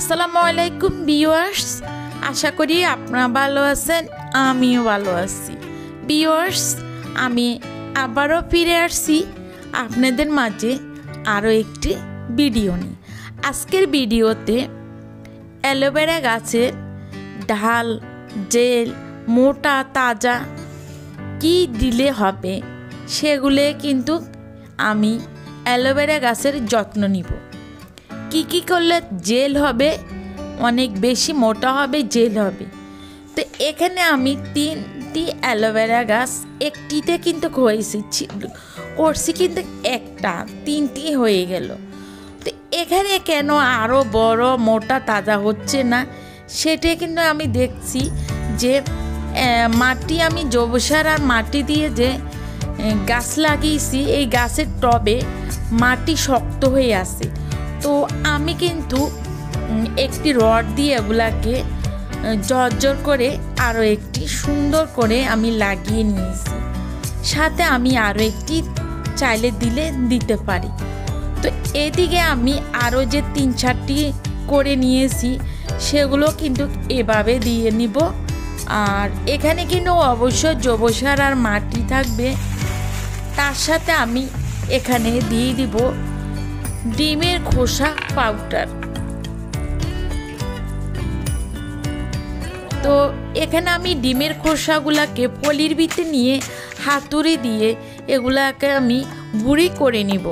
আসসালামু আলাইকুম বিওয়ার্স আশা করি আপনারা ভালো আছেন, আমিও ভালো আছি। ভিউয়ার্স, আমি আবারও ফিরে আসছি আপনাদের মাঝে আরও একটি ভিডিও নিয়ে। আজকের ভিডিওতে অ্যালোভেরা গাছের ঢাল জেল, মোটা, তাজা কি দিলে হবে সেগুলো কিন্তু আমি অ্যালোভেরা গাছের যত্ন নিব। কি কি করলে জেল হবে? অনেক বেশি মোটা হবে, জেল হবে। তো এখানে আমি তিনটি অ্যালোভেরা গাছ, একটিতে কিন্তু হয়েছি করছি কিন্তু একটা, তিনটি হয়ে গেল। তো এখানে কেন আরও বড় মোটা তাজা হচ্ছে না? সেটা কিন্তু আমি দেখছি যে মাটি আমি জৈব সার আর মাটি দিয়ে যে গাছ লাগিয়েছি, এই গাছের টবে মাটি শক্ত হয়ে আছে। তো আমি কিন্তু একটি রড দিয়ে এগুলাকে জর্জর করে আরও একটি সুন্দর করে আমি লাগিয়ে নিয়েছি। সাথে আমি আরও একটি চাইলে দিলে দিতে পারি। তো এদিকে আমি আরও যে তিন চারটি করে নিয়েছি, সেগুলো কিন্তু এভাবে দিয়ে নিব। আর এখানে কিন্তু অবশ্য জৈব সার আর মাটি থাকবে, তার সাথে আমি এখানে দিয়ে দিব ডিমের খোসা পাউডার। তো এখানে আমি ডিমের খোসাগুলাকে পলির ভিতরে নিয়ে হাতুড়ি দিয়ে এগুলাকে আমি গুঁড়ি করে নিব।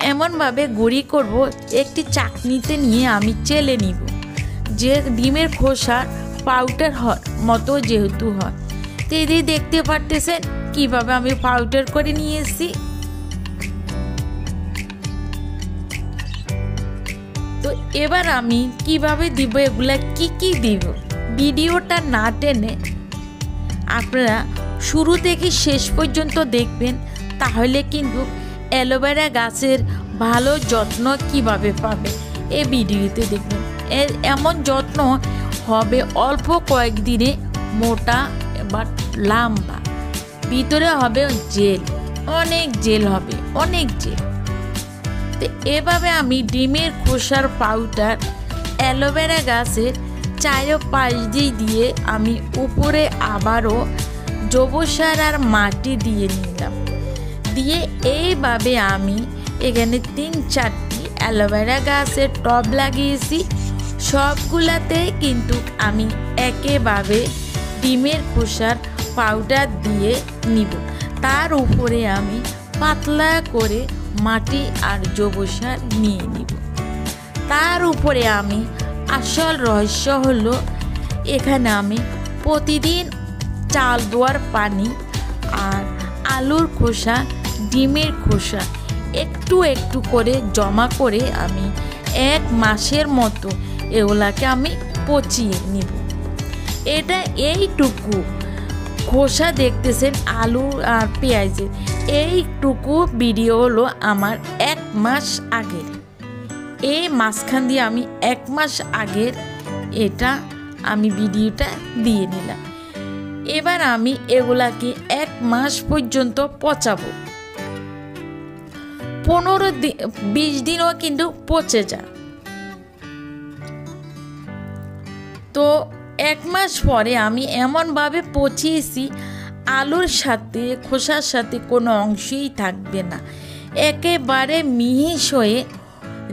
এমনভাবে গুঁড়ি করব, একটি চাকনিতে নিয়ে আমি চেলে নিব। যে ডিমের খোসা পাউডার হয়, মতো যেহেতু হয়। তো এদিকে দেখতে পারতেছেন কীভাবে আমি পাউডার করে নিয়ে এসেছি। এবার আমি কীভাবে দিব, এগুলা কি কি দিব? ভিডিওটা না টেনে আপনারা শুরু থেকে শেষ পর্যন্ত দেখবেন, তাহলে কিন্তু অ্যালোভেরা গাছের ভালো যত্ন কীভাবে পাবে এই ভিডিওতে দেখবেন। এর এমন যত্ন হবে অল্প কয়েকদিনে মোটা এবার লাম্বা। ভিতরে হবে জেল, অনেক জেল হবে, অনেক জেল। তো এভাবে আমি ডিমের খোসার পাউডার অ্যালোভেরা গাছের চারো পাশ দিয়ে দিয়ে আমি উপরে আবারও জৈব সার আর মাটি দিয়ে নিলাম। দিয়ে এইভাবে আমি এখানে তিন চারটি অ্যালোভেরা গাছের টব লাগিয়েছি। সবগুলাতে কিন্তু আমি একেভাবে ডিমের খোসার পাউডার দিয়ে নিব। তার উপরে আমি পাতলা করে মাটি আর জৈব সার নিয়ে নিব। তার উপরে আমি আসল রহস্য হলো, এখানে আমি প্রতিদিন চাল দোয়ার পানি আর আলুর খোসা, ডিমের খোসা একটু একটু করে জমা করে আমি এক মাসের মতো এগুলাকে আমি পচিয়ে নিব। এটা এইটুকু খোসা দেখতেছেন আলু আর পেঁয়াজের এইটুকু ভিডিও হলো আমার এক মাস আগের এই মাঝখান দিয়ে আমি এক মাস আগের এটা আমি ভিডিওটা দিয়ে নিলাম। এবার আমি এগুলাকে এক মাস পর্যন্ত পচাবো। পনেরো দিন বিশ দিনও কিন্তু পচে যায়। তো এক মাস পরে আমি এমনভাবে পচিয়েছি, আলুর সাথে, খোসার সাথে কোনো অংশই থাকবে না। একেবারে মিহিস হয়ে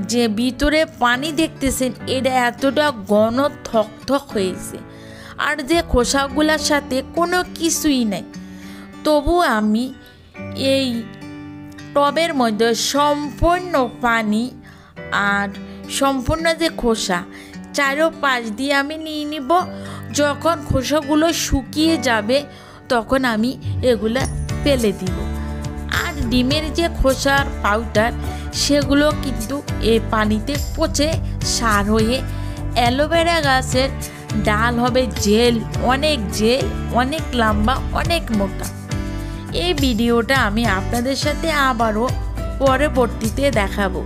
যে ভিতরে পানি দেখতেছেন, এটা এতটা ঘন থক থক হয়েছে। আর যে খোসাগুলোর সাথে কোনো কিছুই নেই। তবু আমি এই টবের মধ্যে সম্পূর্ণ পানি আর সম্পূর্ণ যে খোসা চারো পাশ দিয়ে আমি নিয়ে নিব। যখন খোসাগুলো শুকিয়ে যাবে, তখন আমি এগুলো ফেলে দিব। আর ডিমের যে খোসার পাউডার সেগুলো কিন্তু এই পানিতে পচে সার হয়ে অ্যালোভেরা গাছের ডাল হবে জেল, অনেক জেল, অনেক লম্বা, অনেক মোটা। এই ভিডিওটা আমি আপনাদের সাথে আবারও পরবর্তীতে দেখাবো।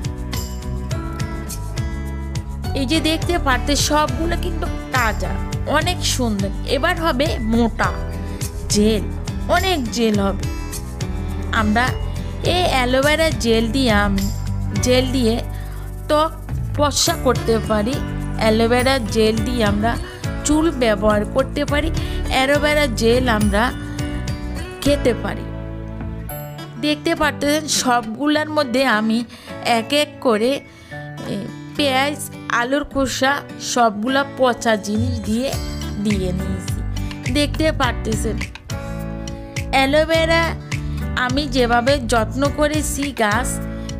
এই যে দেখতে পারতে সবগুলো কিন্তু তাজা, অনেক সুন্দর। এবার হবে মোটা জেল, অনেক জেল হবে। আমরা এই অ্যালোভেরা জেল দিয়ে আমি, জেল দিয়ে ত্বক ফর্সা করতে পারি, অ্যালোভেরা জেল দিয়ে আমরা চুল ব্যবহার করতে পারি, অ্যালোভেরা জেল আমরা খেতে পারি। দেখতে পারতেছেন সবগুলোর মধ্যে আমি এক এক করে পেঁয়াজ আলুর খোসা সবগুলা পচা জিনিস দিয়ে দিয়ে নিয়েছি। দেখতে পারতেছেন? অ্যালোভেরা আমি যেভাবে যত্ন করেছি গাছ,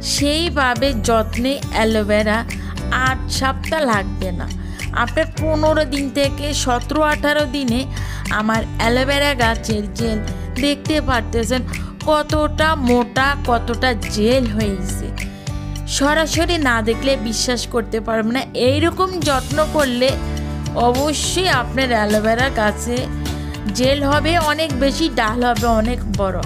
সেইভাবে যত্নে অ্যালোভেরা আট সপ্তাহ লাগবে না। আপনার পনেরো দিন থেকে সতেরো আঠারো দিনে আমার অ্যালোভেরা গাছের জেল। দেখতে পারতেছেন কতটা মোটা, কতটা জেল হয়েছে। সরাসরি না দেখলে বিশ্বাস করতে পারবে না। এইরকম যত্ন করলে অবশ্যই আপনার অ্যালোভেরা গাছে জেল হবে, অনেক বেশি ডাল হবে, অনেক বড়।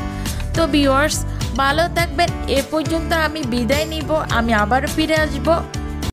তো বিওয়ার্স ভালো থাকবেন। এ পর্যন্ত আমি বিদায় নিব। আমি আবার ফিরে আসব।